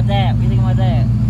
about that? What do you think about that?